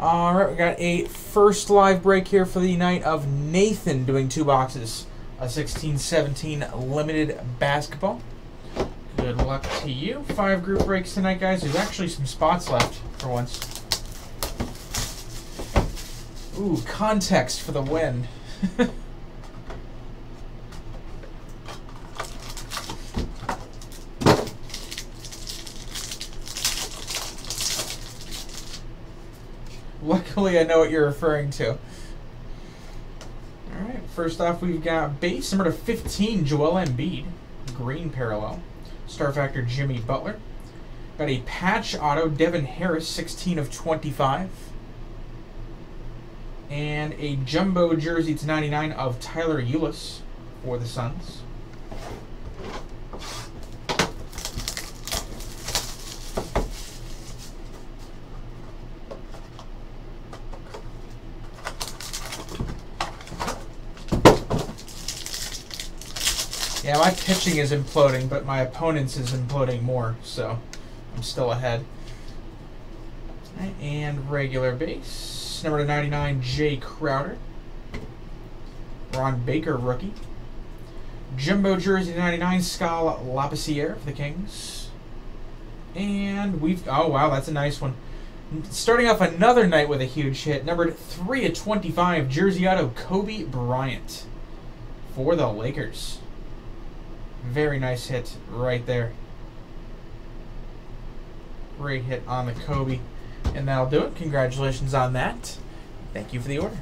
All right, we got a first live break here for the night of Nathan doing two boxes. A 16-17 limited basketball. Good luck to you. Five group breaks tonight, guys. There's actually some spots left for once. Ooh, context for the win. Luckily, I know what you're referring to. All right, first off, we've got base number to 15, Joel Embiid, green parallel. Star Factor, Jimmy Butler. Got a patch auto, Devin Harris, 16 of 25. And a jumbo jersey to 99 of Tyler Ulis for the Suns. Yeah, my pitching is imploding, but my opponent's is imploding more, so I'm still ahead. And regular base. Number to 99, Jae Crowder. Ron Baker, rookie. Jumbo jersey 99, Skal Labissiere for the Kings. And we've... Oh, wow, that's a nice one. Starting off another night with a huge hit. Number 3 at 25, jersey auto, Kobe Bryant for the Lakers. Very nice hit right there. Great hit on the Kobe. And that'll do it. Congratulations on that. Thank you for the order.